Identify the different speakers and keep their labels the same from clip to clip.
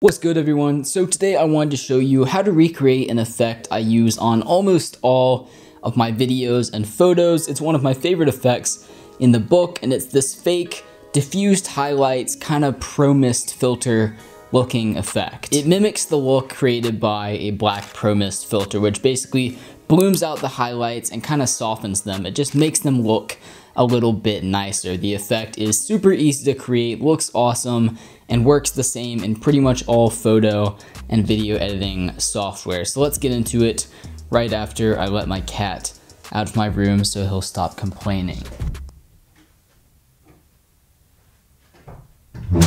Speaker 1: What's good everyone? So today I wanted to show you how to recreate an effect I use on almost all of my videos and photos. It's one of my favorite effects in the book and it's this fake diffused highlights kind of pro mist filter looking effect. It mimics the look created by a black pro mist filter which basically blooms out the highlights and kind of softens them. It just makes them look a little bit nicer. The effect is super easy to create, looks awesome, and works the same in pretty much all photo and video editing software. So let's get into it right after I let my cat out of my room so he'll stop complaining.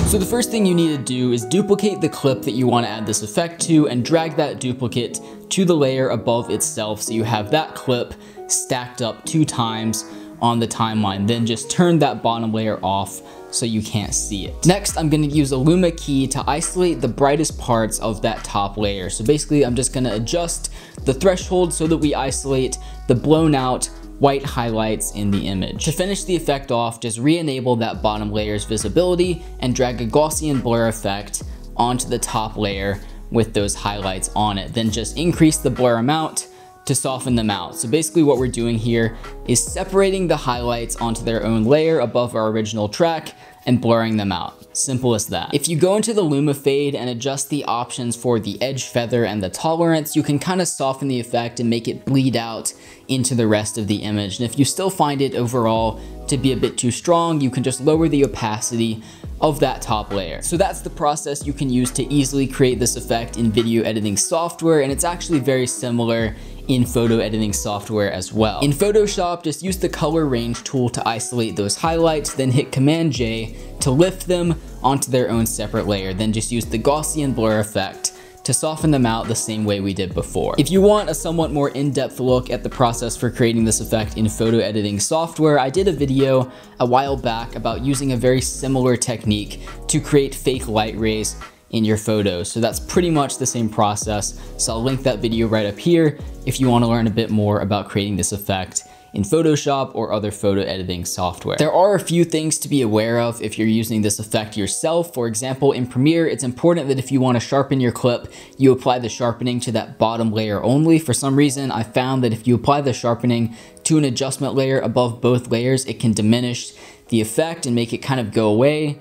Speaker 1: So the first thing you need to do is duplicate the clip that you want to add this effect to and drag that duplicate to the layer above itself so you have that clip stacked up two times on the timeline. Then just turn that bottom layer off so you can't see it. Next, I'm gonna use a Luma key to isolate the brightest parts of that top layer. So basically, I'm just gonna adjust the threshold so that we isolate the blown out white highlights in the image. To finish the effect off, just re-enable that bottom layer's visibility and drag a Gaussian blur effect onto the top layer with those highlights on it. Then just increase the blur amount to soften them out. So basically what we're doing here is separating the highlights onto their own layer above our original track and blurring them out. Simple as that. If you go into the Luma Fade and adjust the options for the edge feather and the tolerance, you can kind of soften the effect and make it bleed out into the rest of the image. And if you still find it overall to be a bit too strong, you can just lower the opacity of that top layer. So that's the process you can use to easily create this effect in video editing software, and it's actually very similar in photo editing software as well. In Photoshop, just use the color range tool to isolate those highlights, then hit Command J to lift them onto their own separate layer. Then just use the Gaussian blur effect to soften them out the same way we did before. If you want a somewhat more in-depth look at the process for creating this effect in photo editing software, I did a video a while back about using a very similar technique to create fake light rays in your photos. So that's pretty much the same process. So I'll link that video right up here if you want to learn a bit more about creating this effect in Photoshop or other photo editing software. There are a few things to be aware of if you're using this effect yourself. For example, in Premiere, it's important that if you want to sharpen your clip, you apply the sharpening to that bottom layer only. For some reason, I found that if you apply the sharpening to an adjustment layer above both layers, it can diminish the effect and make it kind of go away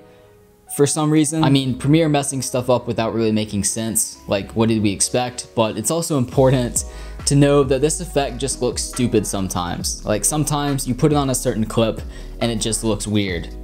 Speaker 1: for some reason. I mean, Premiere messing stuff up without really making sense. Like, what did we expect? But it's also important to know that this effect just looks stupid sometimes. Like, sometimes you put it on a certain clip and it just looks weird.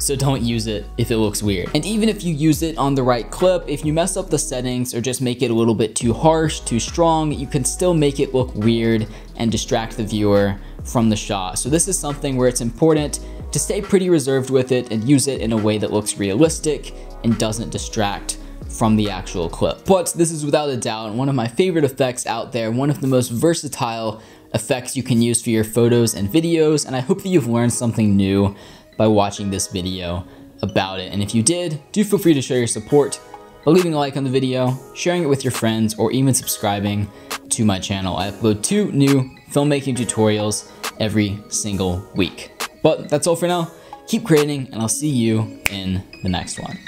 Speaker 1: So don't use it if it looks weird. And even if you use it on the right clip, if you mess up the settings or just make it a little bit too harsh, too strong, you can still make it look weird and distract the viewer from the shot. So this is something where it's important to stay pretty reserved with it and use it in a way that looks realistic and doesn't distract from the actual clip. But this is without a doubt one of my favorite effects out there, one of the most versatile effects you can use for your photos and videos, and I hope that you've learned something new by watching this video about it. And if you did, do feel free to show your support by leaving a like on the video, sharing it with your friends, or even subscribing to my channel. I upload two new filmmaking tutorials every single week. But that's all for now. Keep creating, and I'll see you in the next one.